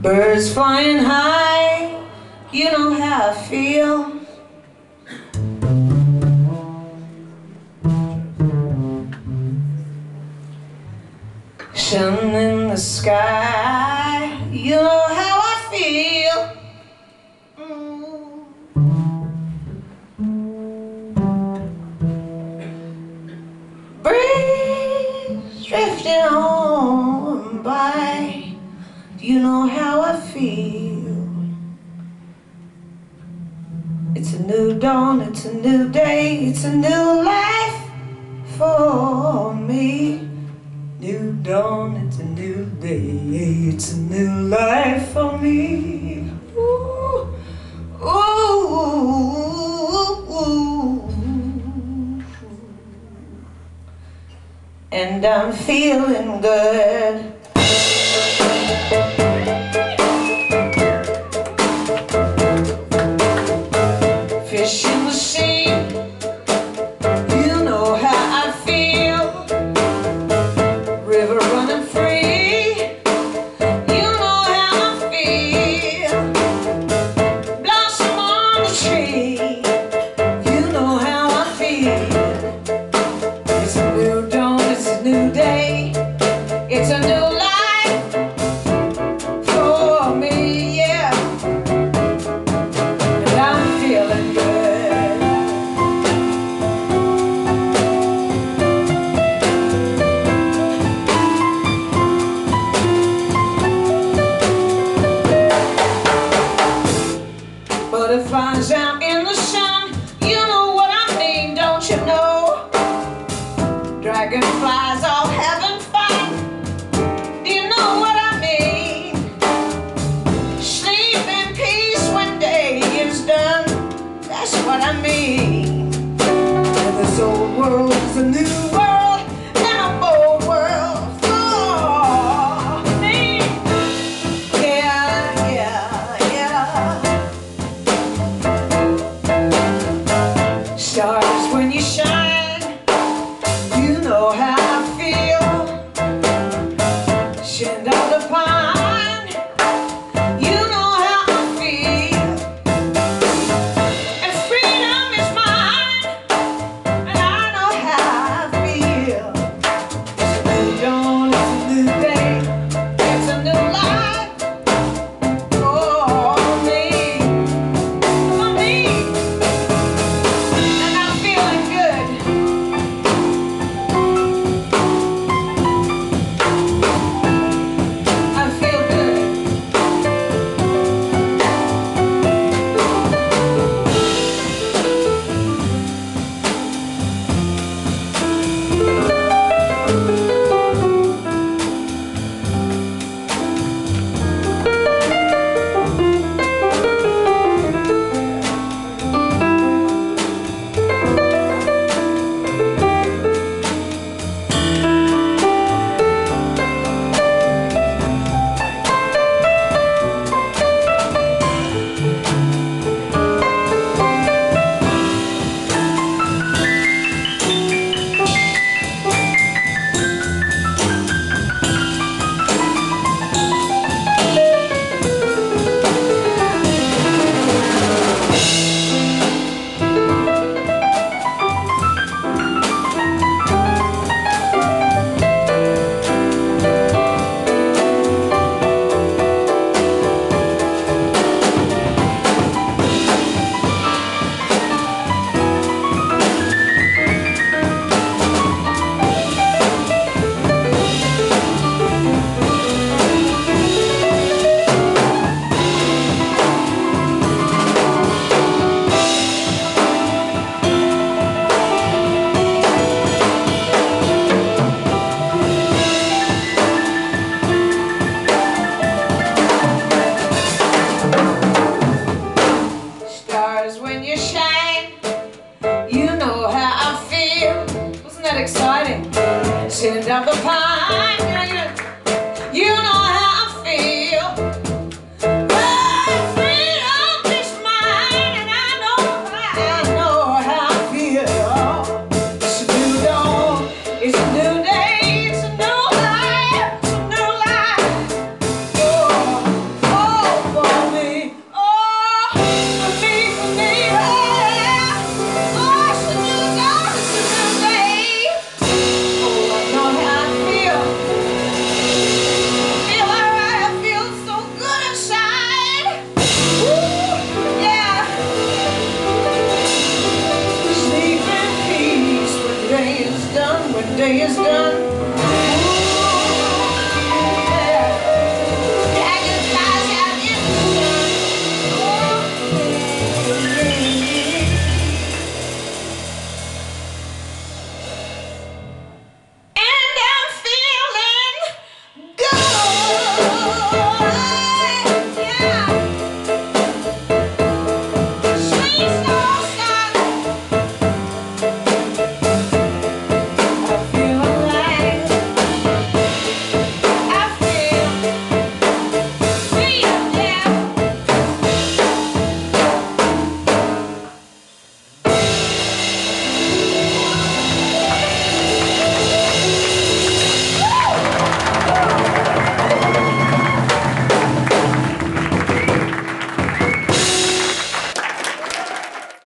Birds flying high, you know how I feel. Sun in the sky, you know how I feel. Mm. Breeze drifting on you know how I feel. It's a new dawn, it's a new day, it's a new life for me. New dawn, it's a new day, it's a new life for me. Ooh, ooh, ooh. And I'm feeling good. Butterflies out when you shine, you know how day is done.